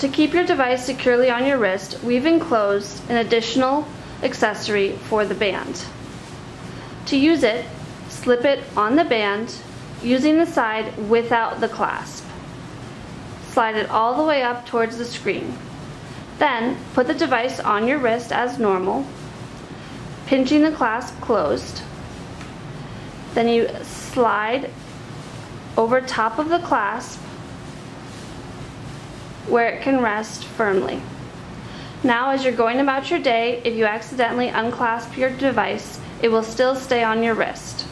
To keep your device securely on your wrist, we've enclosed an additional accessory for the band. To use it, slip it on the band using the side without the clasp. Slide it all the way up towards the screen. Then put the device on your wrist as normal, pinching the clasp closed. Then you slide over top of the clasp where it can rest firmly. Now as you're going about your day, if you accidentally unclasp your device, it will still stay on your wrist.